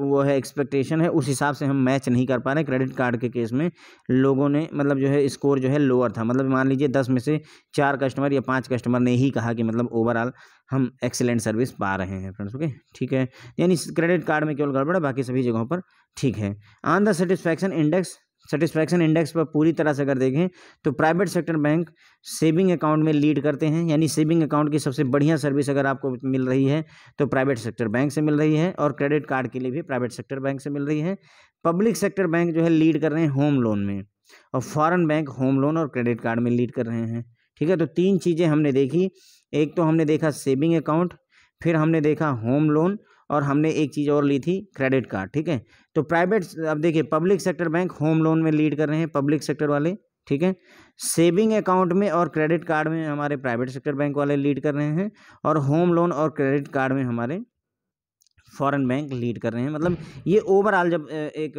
Speaker 1: वो है एक्सपेक्टेशन है, उस हिसाब से हम मैच नहीं कर पा रहे क्रेडिट कार्ड के केस में लोगों ने मतलब जो है स्कोर जो है लोअर था मतलब मान लीजिए दस में से चार कस्टमर या पाँच कस्टमर ने ही कहा कि मतलब ओवरऑल हम एक्सेलेंट सर्विस पा रहे हैं फ्रेंड्स ओके ठीक है? यानी क्रेडिट कार्ड में केवल गड़बड़ है, बाकी सभी जगहों पर ठीक है। On the satisfaction index satisfaction index पर पूरी तरह से अगर देखें तो private sector bank saving account में लीड करते हैं। यानी सेविंग अकाउंट की सबसे बढ़िया सर्विस अगर आपको मिल रही है तो प्राइवेट सेक्टर बैंक से मिल रही है और क्रेडिट कार्ड के लिए भी प्राइवेट सेक्टर बैंक से मिल रही है। पब्लिक सेक्टर बैंक जो है लीड कर रहे हैं होम लोन में और फॉरेन बैंक होम लोन और क्रेडिट कार्ड में लीड कर रहे हैं। ठीक है? तो तीन चीज़ें हमने देखी। एक तो हमने देखा सेविंग अकाउंट, फिर हमने देखा होम लोन और हमने एक चीज़ और ली थी क्रेडिट कार्ड, ठीक है? तो प्राइवेट अब देखिए public sector bank home loan में लीड कर रहे हैं पब्लिक सेक्टर वाले, ठीक है? सेविंग अकाउंट में और क्रेडिट कार्ड में हमारे प्राइवेट सेक्टर बैंक वाले लीड कर रहे हैं और होम लोन और क्रेडिट कार्ड में हमारे फॉरेन बैंक लीड कर रहे हैं। मतलब ये ओवरऑल जब एक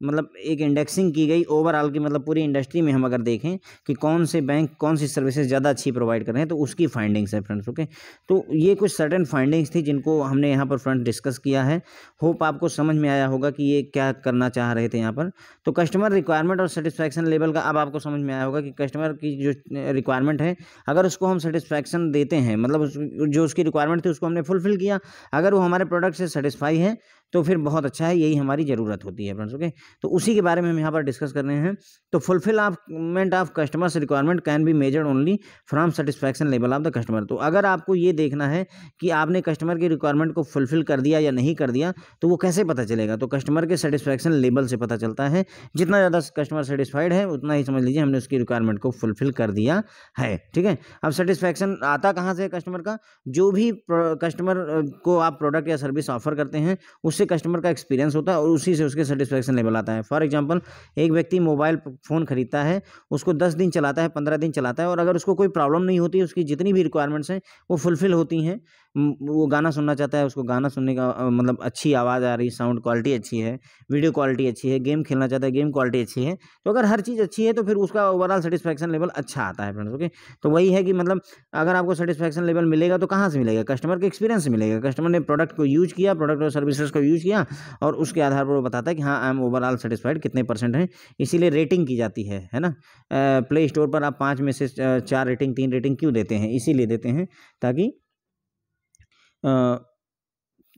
Speaker 1: मतलब एक इंडेक्सिंग की गई ओवरऑल की मतलब पूरी इंडस्ट्री में हम अगर देखें कि कौन से बैंक कौन सी सर्विसेज़ ज़्यादा अच्छी प्रोवाइड कर रहे हैं तो उसकी फाइंडिंग्स है फ्रेंड्स ओके तो ये कुछ सर्टेन फाइंडिंग्स थी जिनको हमने यहाँ पर फ्रेंड डिस्कस किया है। होप आपको समझ में आया होगा कि ये क्या करना चाह रहे थे यहाँ पर। तो कस्टमर रिक्वायरमेंट और सेटिस्फैक्शन लेवल का अब आपको समझ में आया होगा कि कस्टमर की जो रिक्वायरमेंट है, अगर उसको हम सेटिस्फैक्शन देते हैं मतलब जो उसकी रिक्वायरमेंट थी उसको हमने फुलफिल किया, अगर वो हमारे प्रोडक्ट से सेटिस्फाई है तो फिर बहुत अच्छा है, यही हमारी ज़रूरत होती है फ्रेंड्स ओके तो उसी के बारे में हम यहाँ पर डिस्कस कर रहे हैं। तो fulfilment of customers requirement can be measured only from satisfaction level of the customer तो अगर आपको ये देखना है कि आपने कस्टमर की रिक्वायरमेंट को फुलफिल कर दिया या नहीं कर दिया तो वो कैसे पता चलेगा? तो कस्टमर के सेटिस्फैक्शन लेवल से पता चलता है। जितना ज़्यादा कस्टमर सेटिस्फाइड है, उतना ही समझ लीजिए हमने उसकी रिक्वायरमेंट को फुलफिल कर दिया है, ठीक है? अब सेटिस्फैक्शन आता कहाँ से कस्टमर का? जो भी कस्टमर को आप प्रोडक्ट या सर्विस ऑफ़र करते हैं, उससे कस्टमर का एक्सपीरियंस होता है और उसी से उसके सेटिस्फेक्शन लेवल आता है। फॉर एग्ज़ाम्पल एक व्यक्ति मोबाइल फ़ोन खरीदता है, उसको दस दिन चलाता है, पंद्रह दिन चलाता है और अगर उसको कोई प्रॉब्लम नहीं होती, उसकी जितनी भी रिक्वायरमेंट्स हैं, वो फुलफिल होती हैं। वो गाना सुनना चाहता है, उसको गाना सुनने का मतलब अच्छी आवाज़ आ रही है साउंड क्वालिटी अच्छी है, वीडियो क्वालिटी अच्छी है, गेम खेलना चाहता है, गेम क्वालिटी अच्छी है तो अगर हर चीज़ अच्छी है तो फिर उसका ओवरऑल सेटिस्फैक्शन लेवल अच्छा आता है फ्रेंड्स ओके तो वही है कि मतलब अगर आपको सेटिस्फैक्शन लेवल मिलेगा तो कहाँ से मिलेगा? कस्टमर के एक्सपीरियंस मिलेगा। कस्टमर ने प्रोडक्ट को यूज़ किया प्रोडक्ट और सर्विसेज़ को यूज़ किया, और उसके आधार पर वो बताता है कि हाँ आई एम ओवरऑल सेटिस्फाइड कितने परसेंट हैं, इसीलिए रेटिंग की जाती है है ना? प्ले स्टोर पर आप पाँच में से चार रेटिंग तीन रेटिंग क्यों देते हैं? इसीलिए देते हैं, ताकि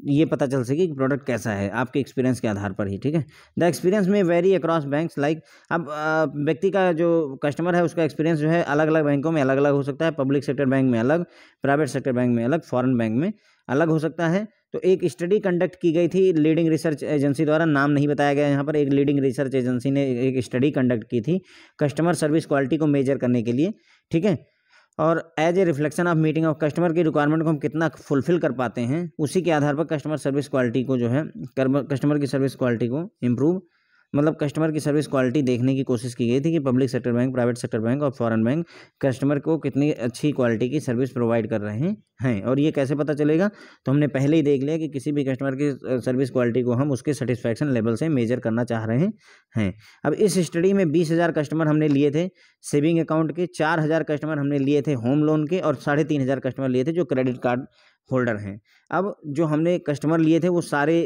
Speaker 1: ये पता चल सके कि प्रोडक्ट कैसा है, आपके एक्सपीरियंस के आधार पर ही, ठीक है? The experience may vary across banks like अब व्यक्ति का जो कस्टमर है, उसका एक्सपीरियंस जो है अलग अलग बैंकों में अलग अलग हो सकता है पब्लिक सेक्टर बैंक में अलग प्राइवेट सेक्टर बैंक में अलग फॉरेन बैंक में अलग हो सकता है। तो एक स्टडी कंडक्ट की गई थी लीडिंग रिसर्च एजेंसी द्वारा, नाम नहीं बताया गया यहाँ पर, एक लीडिंग रिसर्च एजेंसी ने एक स्टडी कंडक्ट की थी कस्टमर सर्विस क्वालिटी को मेजर करने के लिए, ठीक है? और as a reflection of meeting of customer की रिक्वायरमेंट को हम कितना फुलफिल कर पाते हैं, उसी के आधार पर कस्टमर सर्विस क्वालिटी को जो है कस्टमर की सर्विस क्वालिटी को इम्प्रूव मतलब कस्टमर की सर्विस क्वालिटी देखने की कोशिश की गई थी कि public sector bank private sector bank और फॉरेन बैंक कस्टमर को कितनी अच्छी क्वालिटी की सर्विस प्रोवाइड कर रहे हैं और ये कैसे पता चलेगा? तो हमने पहले ही देख लिया कि किसी भी कस्टमर की सर्विस क्वालिटी को हम उसके सेटिस्फैक्शन लेवल से मेजर करना चाह रहे हैं। अब इस स्टडी में बीस हज़ार कस्टमर हमने लिए थे सेविंग अकाउंट के चार हज़ार कस्टमर हमने लिए थे होम लोन के और साढ़े तीन हज़ार कस्टमर लिए थे जो क्रेडिट कार्ड होल्डर हैं। अब जो हमने कस्टमर लिए थे वो सारे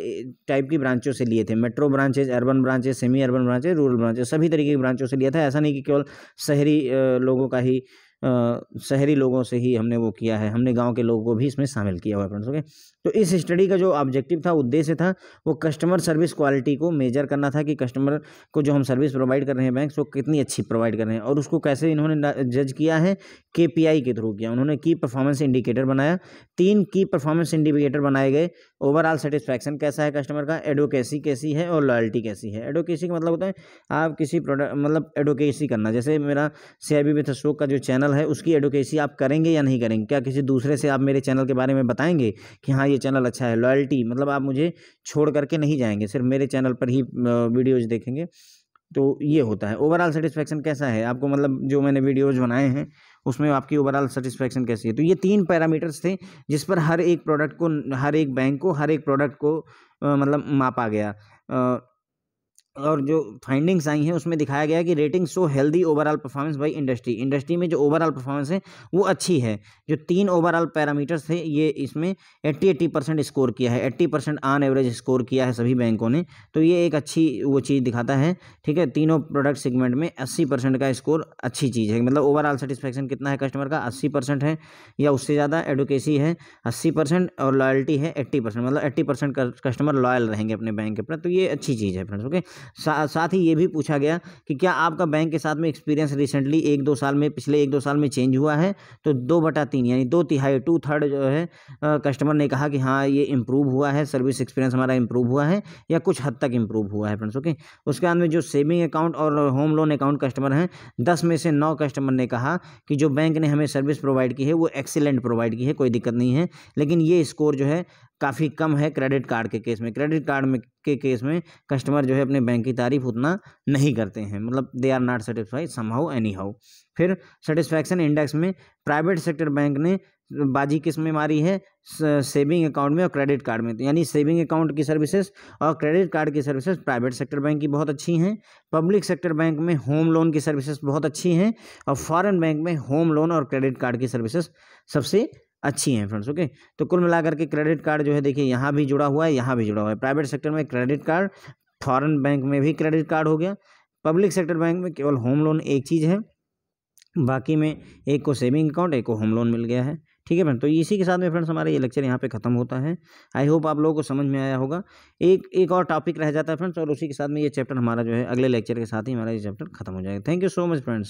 Speaker 1: टाइप की ब्रांचों से लिए थे। Metro branches, urban branches semi urban branches, rural branches, सभी तरीके की ब्रांचों से लिया था। ऐसा नहीं कि केवल शहरी लोगों का ही शहरी लोगों से ही हमने वो किया है। हमने गाँव के लोगों को भी इसमें शामिल किया हुआ है फ्रेंड्स ओके तो इस स्टडी का जो ऑब्जेक्टिव था, उद्देश्य था, वो कस्टमर सर्विस क्वालिटी को मेजर करना था कि कस्टमर को जो हम सर्विस प्रोवाइड कर रहे हैं बैंक वो कितनी अच्छी प्रोवाइड कर रहे हैं और उसको कैसे इन्होंने जज किया है के के थ्रू किया। उन्होंने की परफॉर्मेंस इंडिकेटर बनाया। तीन की परफॉर्मेंस इंडिकेटर बनाए गए। ओवरऑल सेटिस्फैक्शन कैसा है कस्टमर का? एडवोकेसी कैसी है और लॉयल्टी कैसी है? एडवोकेसी का मतलब होता है, आप किसी प्रोडक्ट मतलब एडवोकेसी करना। जैसे मेरा सी आई बी का जो चैनल है, उसकी एडवोकेसी आप करेंगे या नहीं करेंगे? क्या किसी दूसरे से आप मेरे चैनल के बारे में बताएँगे कि हाँ ये चैनल अच्छा है? लॉयल्टी मतलब आप मुझे छोड़ करके नहीं जाएँगे, सिर्फ़ मेरे चैनल पर ही वीडियोज़ देखेंगे। तो ये होता है। ओवरऑल सेटिस्फैक्शन कैसा है? आपको मतलब जो मैंने वीडियोज़ बनाए हैं उसमें आपकी ओवरऑल सेटिस्फेक्शन कैसी है? तो ये तीन पैरामीटर्स थे जिस पर हर एक प्रोडक्ट को, हर एक बैंक को, हर एक प्रोडक्ट को मतलब मापा गया। और जो फाइंडिंग्स आई हैं, उसमें दिखाया गया कि rating shows healthy overall performance by industry industry में जो ओवरऑल परफॉर्मेंस है, वो अच्छी है। जो तीन ओवरऑल पैरामीटर्स थे, ये इसमें एट्टी एट्टी परसेंट स्कोर किया है। Eighty percent on average score किया है सभी बैंकों ने। तो ये एक अच्छी वो चीज़ दिखाता है, ठीक है? तीनों प्रोडक्ट सेगमेंट में अस्सी परसेंट का स्कोर अच्छी चीज़ है। मतलब ओवरऑल सेटिस्फैक्शन कितना है कस्टमर का? अस्सी परसेंट है या उससे ज़्यादा एडुकेसी है, अस्सी परसेंट और लॉयल्टी है एट्टी परसेंट मतलब एट्टी परसेंट कस्टमर लॉयल रहेंगे अपने बैंक के प्रति। तो ये अच्छी चीज़ है फ्रेंड्स ओके सा, साथ ही ये भी पूछा गया कि क्या आपका बैंक के साथ में एक्सपीरियंस रिसेंटली एक दो साल में पिछले एक दो साल में चेंज हुआ है? तो दो बटा तीन यानी दो तिहाई टू थर्ड जो है कस्टमर ने कहा कि हाँ ये इम्प्रूव हुआ है सर्विस एक्सपीरियंस हमारा इम्प्रूव हुआ है या कुछ हद तक इम्प्रूव हुआ है फ्रेंड्स ओके उसके बाद में जो सेविंग अकाउंट और होम लोन अकाउंट कस्टमर हैं दस में से नौ कस्टमर ने कहा कि जो बैंक ने हमें सर्विस प्रोवाइड की है वो एक्सीलेंट प्रोवाइड की है कोई दिक्कत नहीं है। लेकिन ये स्कोर जो है काफ़ी कम है क्रेडिट कार्ड के केस में। क्रेडिट कार्ड में के केस में कस्टमर जो है अपने बैंक की तारीफ़ उतना नहीं करते हैं। मतलब they are not satisfied somehow anyhow फिर सेटिस्फैक्शन इंडेक्स में प्राइवेट सेक्टर बैंक ने बाजी किसमें मारी है? सेविंग अकाउंट में और क्रेडिट कार्ड में। यानी सेविंग अकाउंट की सर्विसेज़ और क्रेडिट कार्ड की सर्विसेज़ प्राइवेट सेक्टर बैंक की बहुत अच्छी हैं। पब्लिक सेक्टर बैंक में होम लोन की सर्विसेज़ बहुत अच्छी हैं और फॉरेन बैंक में होम लोन और क्रेडिट कार्ड की सर्विसेज़ सबसे अच्छी हैं फ्रेंड्स ओके तो कुल मिलाकर के क्रेडिट कार्ड जो है, देखिए, यहाँ भी जुड़ा हुआ है, यहाँ भी जुड़ा हुआ है। प्राइवेट सेक्टर में क्रेडिट कार्ड फॉरेन बैंक में भी क्रेडिट कार्ड हो गया। पब्लिक सेक्टर बैंक में केवल होम लोन एक चीज़ है, बाकी में एक को सेविंग अकाउंट एक को होम लोन मिल गया है। ठीक है फ्रेंड तो इसी के साथ में फ्रेंड्स हमारा ये लेक्चर यहाँ पे खत्म होता है। आई होप आप लोगों को समझ में आया होगा। एक एक और टॉपिक रह जाता है फ्रेंड्स और उसी के साथ में ये चैप्टर हमारा जो है, अगले लेक्चर के साथ ही हमारा ये चैप्टर खत्म हो जाएगा। Thank you so much friends